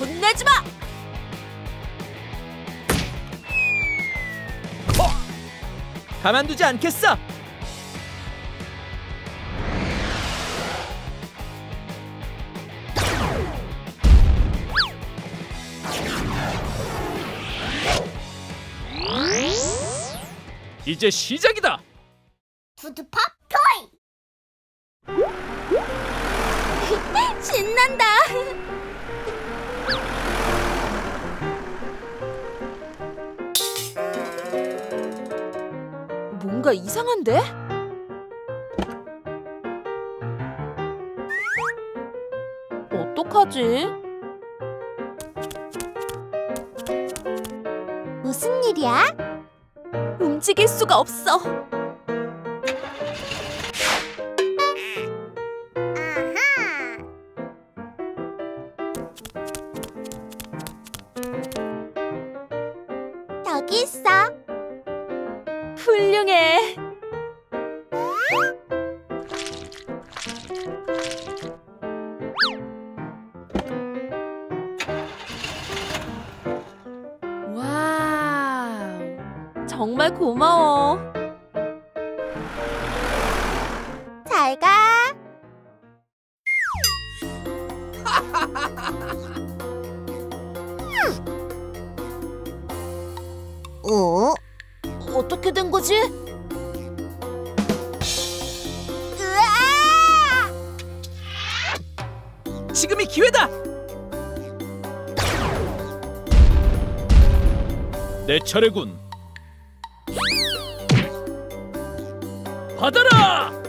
혼내지 마! 가만두지 않겠어. 이제 시작이다. 푸드팝 토이 신난다! 뭔가 이상한데? 어떡하지? 무슨 일이야? 움직일 수가 없어. 여기 있어 정말 고마워. 잘 가 어? 어떻게 된 거지? 으아! 지금이 기회다. 내 차례군. 받아라.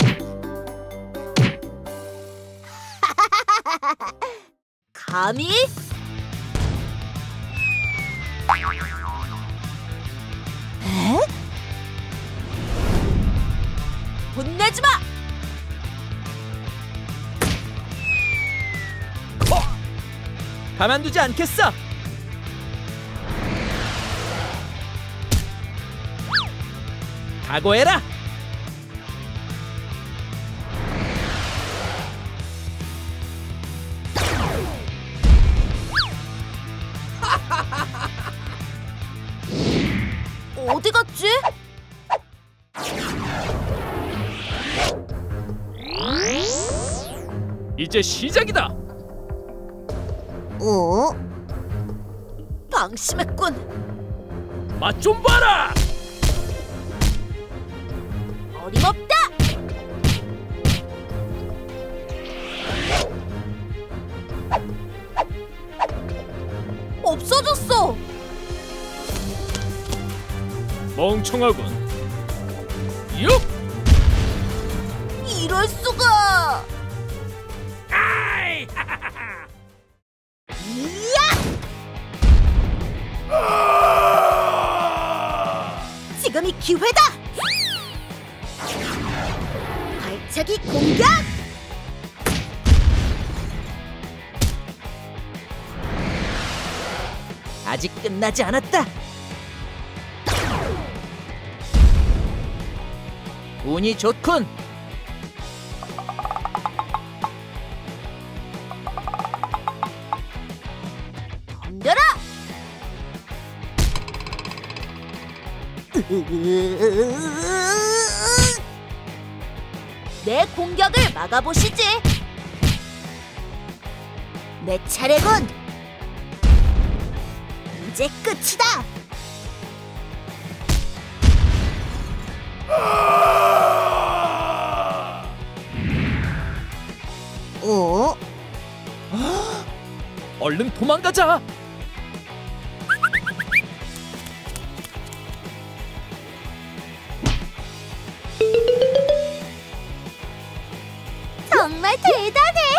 감히? 에? 혼내지 마! 가만두지 않겠어. 각오해라. 어디 갔지? 이제 시작이다. 어? 방심했군. 맛 좀 봐라. 어림없다! 멍청하군. 육. 이럴 수가! 아이! 지금이 기회다! 발차기 공격! 아직 끝나지 않았다. 운이 좋군. 덤벼라! 내 공격을 막아보시지! 내 차례군! 이제 끝이다! 얼른 도망가자. 정말 대단해